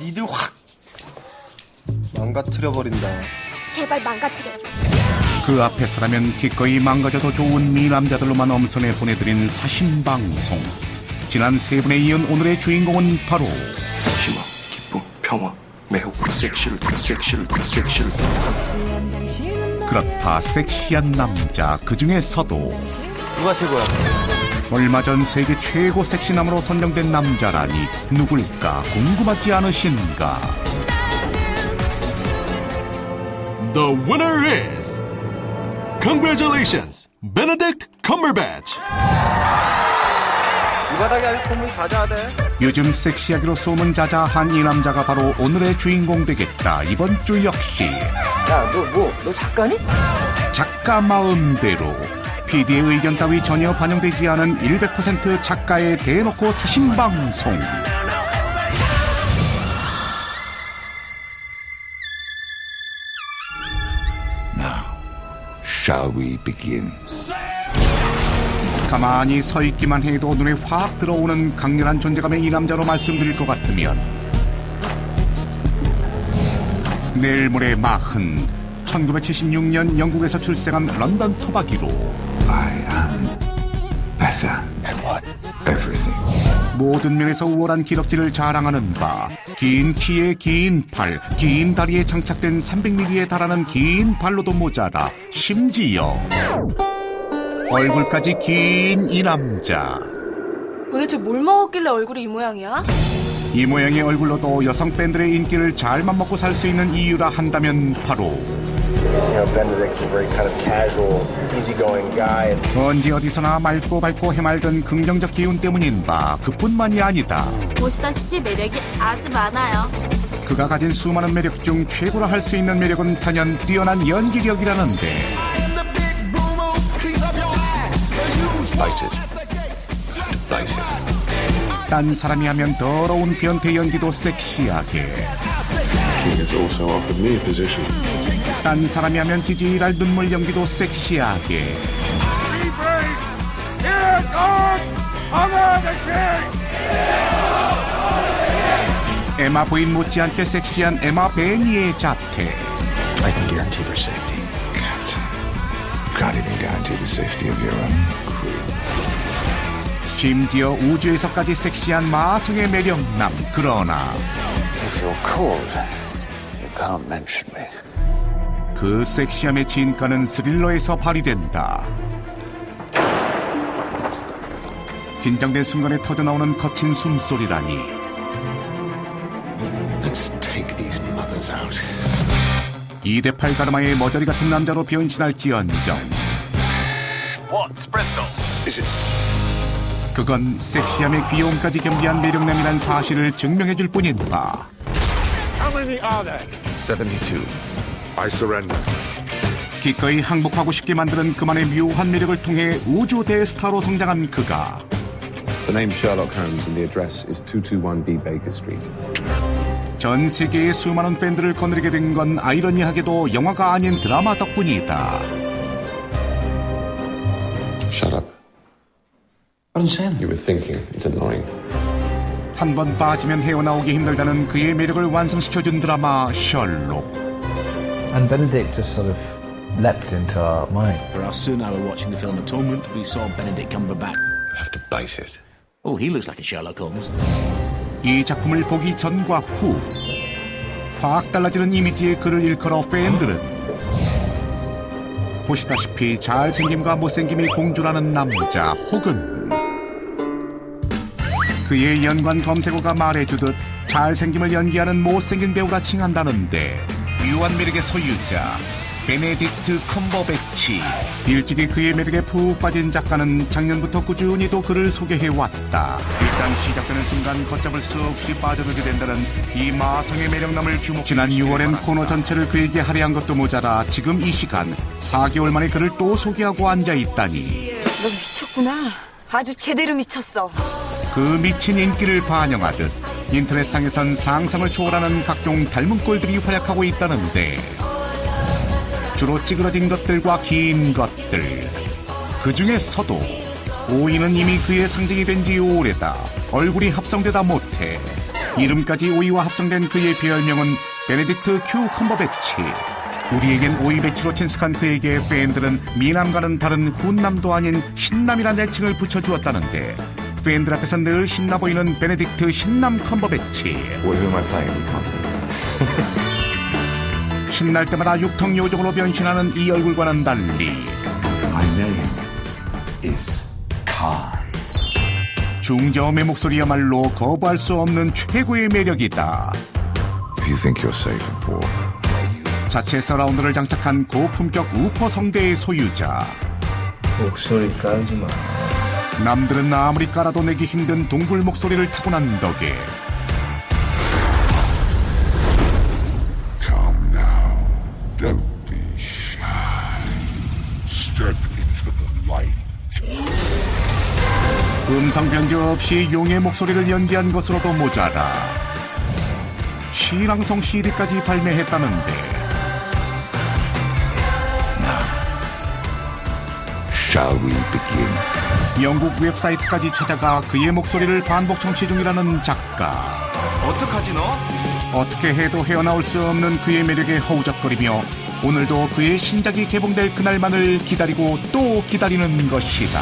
니들 확 망가뜨려 버린다. 제발 망가뜨려줘. 그 앞에서라면 기꺼이 망가져도 좋은 미남자들로만 엄선해 보내드린 사신방송. 지난 세 분에 이은 오늘의 주인공은 바로 희망, 기쁨, 평화, 매혹, 섹시를 섹시를 섹시를 그렇다 섹시한 남자 그 중에서도 누가 최고야? 얼마 전 세계 최고 섹시남으로 선정된 남자라니 누굴까 궁금하지 않으신가? The winner is Congratulations, Benedict Cumberbatch. 이 바닥에 아주 소문이 자자하대. 요즘 섹시하기로 소문 자자한 이 남자가 바로 오늘의 주인공 되겠다. 이번 주 역시 야, 너 뭐, 너 작가니? 작가 마음대로 PD의 의견 따위 전혀 반영되지 않은 100% 작가의 대놓고 사신 방송. Shall we begin? 가만히 서 있기만 해도 눈에 확 들어오는 강렬한 존재감의 이 남자로 말씀드릴 것 같으면 내일 모레 마흔 1976년 영국에서 출생한 런던 토박이로 I am better at what? Everything. 모든 면에서 우월한 기럭지를 자랑하는 바, 긴 키에 긴 팔, 긴 다리에 장착된 300mm에 달하는 긴 발로도 모자라, 심지어 얼굴까지 긴 이 남자. 도대체 뭘 먹었길래 얼굴이 이 모양이야? 이 모양의 얼굴로도 여성 팬들의 인기를 잘만 먹고 살 수 있는 이유라 한다면 바로 You know, Benedict's a very kind of casual, easygoing guy. 언제 어디서나 맑고 밝고 해맑은 긍정적 기운 때문인 바 그뿐만이 아니다. 보시다시피 매력이 아주 많아요. 그가 가진 수많은 매력 중 최고라 할수 있는 매력은 단연 뛰어난 연기력이라는데. 딴 사람이 하면 더러운 변태 연기도 섹시하게 He has also offered me a position. 딴 사람이 하면 지지랄 눈물 연기도 섹시하게 에마 부인 못지않게 섹시한 에마 베니의 자태 I can guarantee their safety. Can't. Can't even guarantee the safety of your own crew. 심지어 우주에서까지 섹시한 마성의 매력남 그러나 그 섹시함의 진가는 스릴러에서 발휘된다. 긴장된 순간에 터져나오는 거친 숨소리라니 Let's take these mothers out. 2대8 가르마의 머저리 같은 남자로 변신할지언정 Is it? 그건 섹시함의 귀여움까지 겸비한 매력남이란 사실을 증명해줄 뿐인 바 72. I surrender. 기꺼이 항복하고 싶게 만드는 그만의 묘한 매력을 통해 우주 대스타로 성장한 그가 The name Sherlock Holmes and the address is 221B Baker Street. 전 세계의 수많은 팬들을 거느리게 된 건 아이러니하게도 영화가 아닌 드라마 덕분이다. Shut up. I didn't say You were thinking. It's annoying. 한 번 빠지면 헤어나오기 힘들다는 그의 매력을 완성시켜준 드라마 셜록. And Benedict just sort of leapt into our mind. For us, soon hour watching the film Atonement, we saw Benedict Cumberbatch. I have to bite it. Oh, he looks like a Sherlock Holmes. 이 작품을 보기 전과 후 확 달라지는 이미지의 그를 일컬어 팬들은 보시다시피 잘생김과 못생김이 공존하는 남자 혹은 그의 연관 검색어가 말해주듯 잘생김을 연기하는 못생긴 배우라 칭한다는데 묘한 매력의 소유자 베네딕트 컴버배치 일찍이 그의 매력에 푹 빠진 작가는 작년부터 꾸준히 또 그를 소개해왔다 일단 시작되는 순간 걷잡을 수 없이 빠져들게 된다는 이 마성의 매력남을 주목 지난 6월엔 코너 전체를 그에게 할애한 것도 모자라 지금 이 시간 4개월 만에 그를 또 소개하고 앉아있다니 너 미쳤구나. 아주 제대로 미쳤어. 그 미친 인기를 반영하듯 인터넷상에선 상상을 초월하는 각종 닮은 꼴들이 활약하고 있다는데 주로 찌그러진 것들과 긴 것들 그 중에서도 오이는 이미 그의 상징이 된 지 오래다 얼굴이 합성되다 못해 이름까지 오이와 합성된 그의 별명은 베네딕트 큐 컴버배치. 우리에겐 오이 배치로 친숙한 그에게 팬들은 미남과는 다른 훈남도 아닌 신남이란 애칭을 붙여주었다는데 팬들 앞에서 늘 신나 보이는 베네딕트 신남 think. 신날 때마다 육통 요정으로 변신하는 이 얼굴과는 달리 My name is Khan. 중저음의 목소리야말로 거부할 수 없는 최고의 매력이다. If you think you're safe at war, 자체 서라운드를 장착한 고품격 우퍼 성대의 소유자. 목소리 깔지 마. 남들은 아무리 깔아도 내기 힘든 동굴 목소리를 타고난 덕에. 음성 변조 없이 용의 목소리를 연기한 것으로도 모자라. 시랑송 CD까지 발매했다는데 Shall we begin? 영국 웹사이트까지 찾아가 그의 목소리를 반복 청취 중이라는 작가 어떡하지 너? 어떻게 해도 헤어나올 수 없는 그의 매력에 허우적거리며 오늘도 그의 신작이 개봉될 그날만을 기다리고 또 기다리는 것이다.